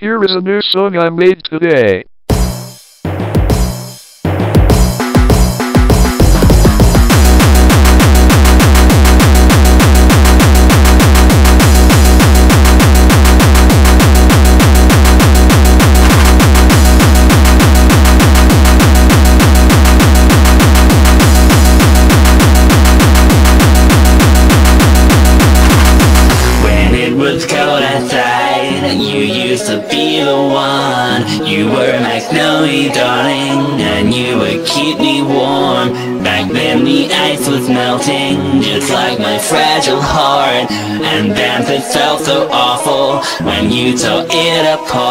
Here is a new song I made today. till it up.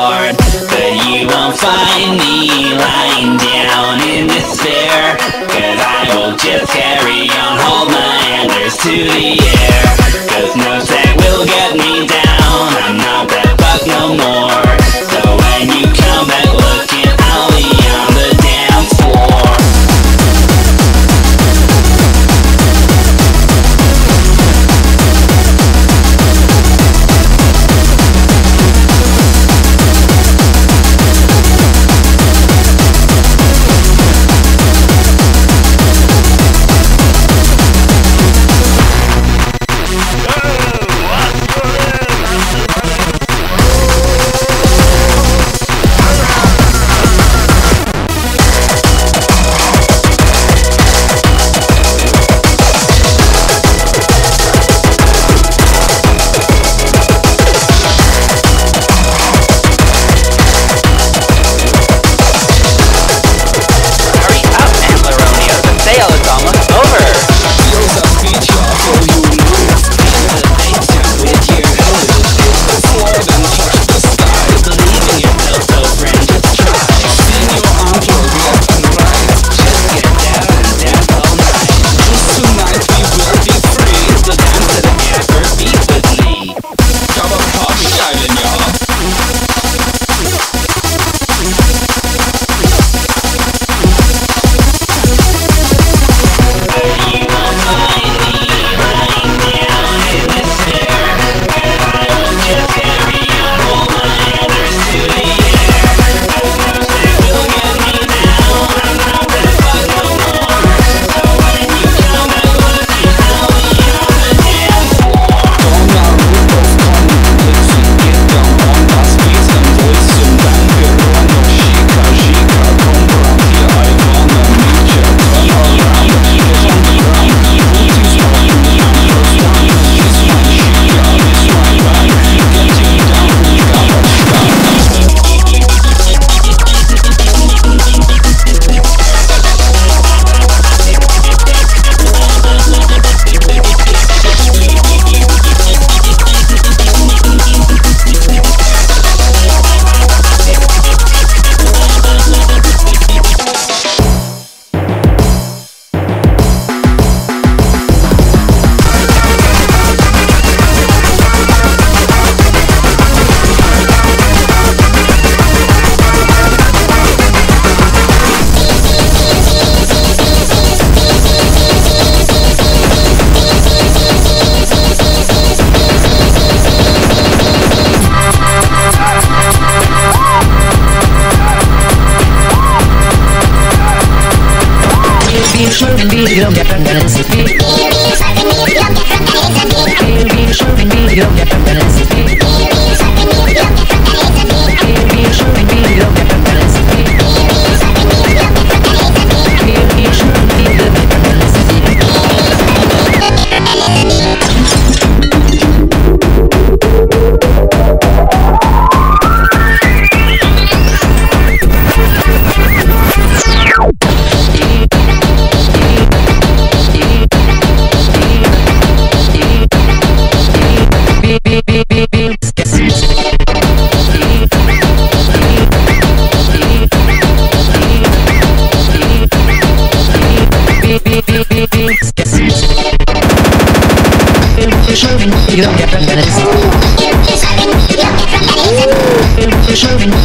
you don't get from Venice.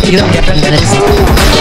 You don't get from Venice.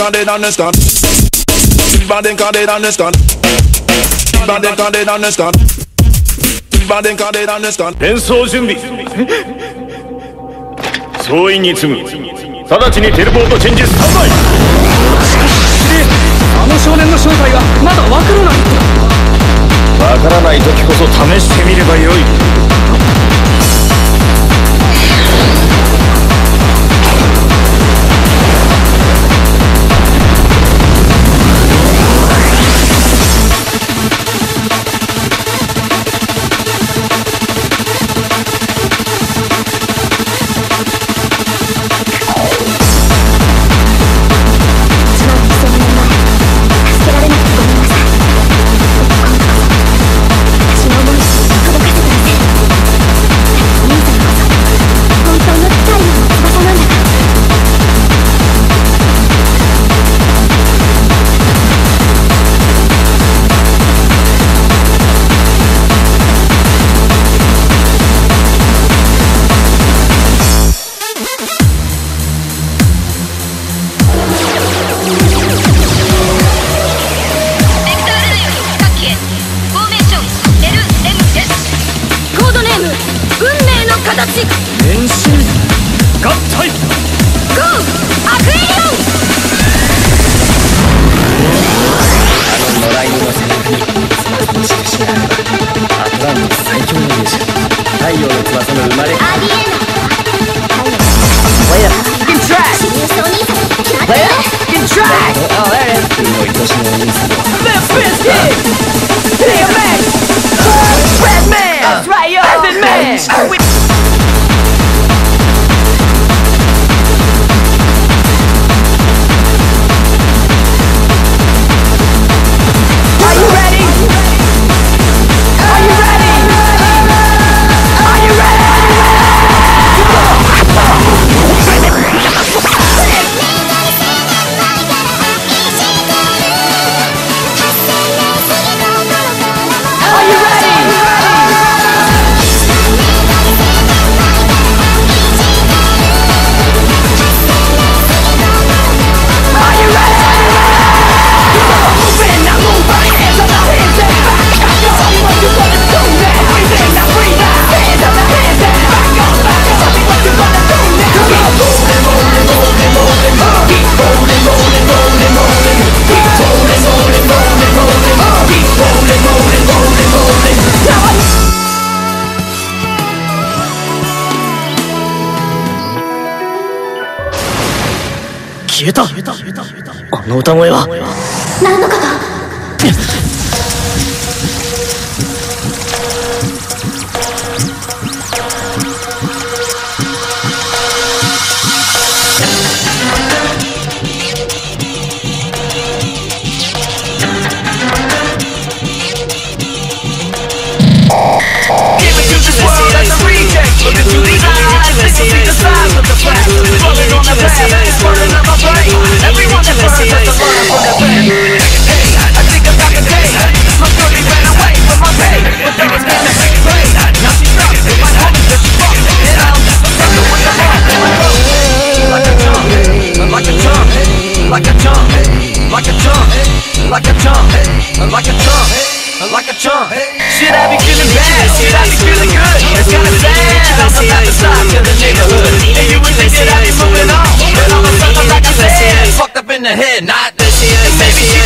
Cause they don't understand. Bad them cause they don't understand. Bad them cause they don't understand. Bad them cause they don't understand. 変装準備総員に次ぐ直ちにテレポートチェンジスタンバイあの少年の正体がまだわからないわからない時こそ試してみればよい消えた。あの歌声は。何のこと The Hey, i'm the Like a jump, like a jump, like a jump, Like a jump, like a should I be feeling bad? Should I be feeling good? It's kinda sad. I'm about to stop to the neighborhood. And you would think that I'd be moving on. But all of a sudden, like I said, fucked up in the head, not this year. Maybe she